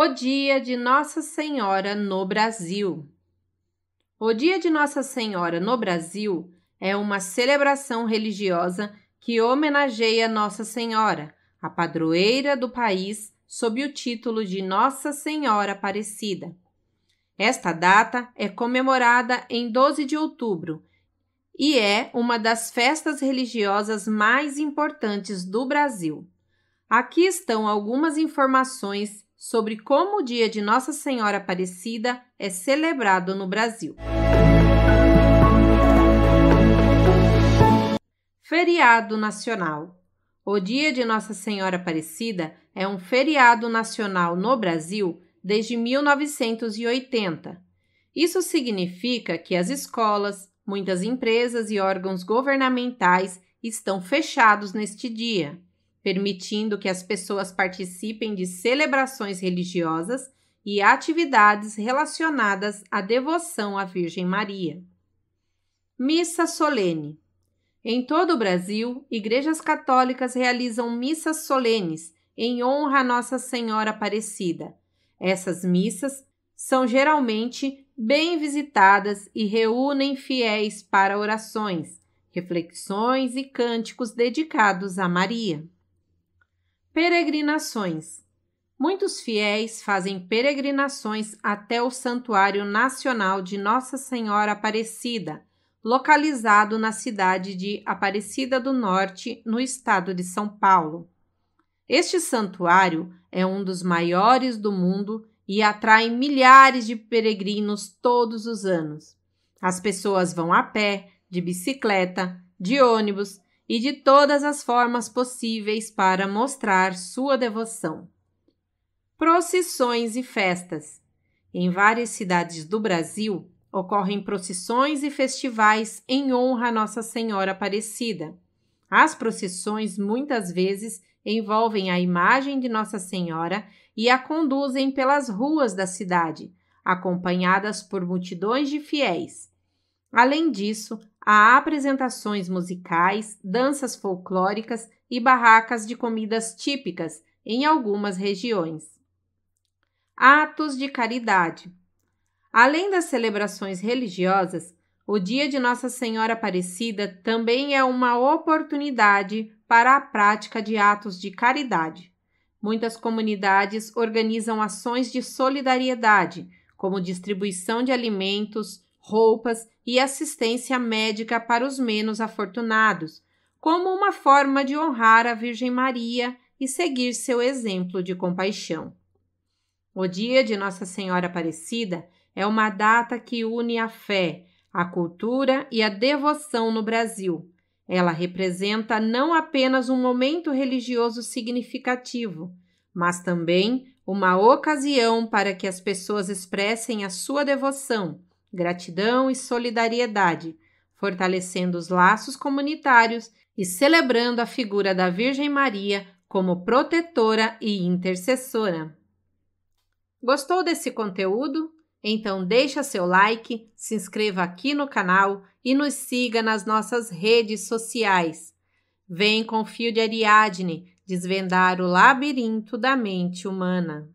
O Dia de Nossa Senhora no Brasil. O Dia de Nossa Senhora no Brasil é uma celebração religiosa que homenageia Nossa Senhora, a padroeira do país, sob o título de Nossa Senhora Aparecida. Esta data é comemorada em 12 de outubro e é uma das festas religiosas mais importantes do Brasil. Aqui estão algumas informações sobre como o dia de Nossa Senhora Aparecida é celebrado no Brasil. Feriado Nacional O dia de Nossa Senhora Aparecida é um feriado nacional no Brasil desde 1980. Isso significa que as escolas, muitas empresas e órgãos governamentais estão fechados neste dia permitindo que as pessoas participem de celebrações religiosas e atividades relacionadas à devoção à Virgem Maria. Missa solene. Em todo o Brasil, igrejas católicas realizam missas solenes em honra a Nossa Senhora Aparecida. Essas missas são geralmente bem visitadas e reúnem fiéis para orações, reflexões e cânticos dedicados a Maria. Peregrinações. Muitos fiéis fazem peregrinações até o Santuário Nacional de Nossa Senhora Aparecida, localizado na cidade de Aparecida do Norte, no estado de São Paulo. Este santuário é um dos maiores do mundo e atrai milhares de peregrinos todos os anos. As pessoas vão a pé, de bicicleta, de ônibus e de todas as formas possíveis para mostrar sua devoção. Procissões e festas. Em várias cidades do Brasil ocorrem procissões e festivais em honra a Nossa Senhora Aparecida. As procissões muitas vezes envolvem a imagem de Nossa Senhora e a conduzem pelas ruas da cidade, acompanhadas por multidões de fiéis. Além disso, há apresentações musicais, danças folclóricas e barracas de comidas típicas em algumas regiões. Atos de caridade. Além das celebrações religiosas, o Dia de Nossa Senhora Aparecida também é uma oportunidade para a prática de atos de caridade. Muitas comunidades organizam ações de solidariedade, como distribuição de alimentos, roupas e assistência médica para os menos afortunados, como uma forma de honrar a Virgem Maria e seguir seu exemplo de compaixão. O dia de Nossa Senhora Aparecida é uma data que une a fé, a cultura e a devoção no Brasil. Ela representa não apenas um momento religioso significativo, mas também uma ocasião para que as pessoas expressem a sua devoção gratidão e solidariedade, fortalecendo os laços comunitários e celebrando a figura da Virgem Maria como protetora e intercessora. Gostou desse conteúdo? Então deixa seu like, se inscreva aqui no canal e nos siga nas nossas redes sociais. Vem com o fio de Ariadne desvendar o labirinto da mente humana.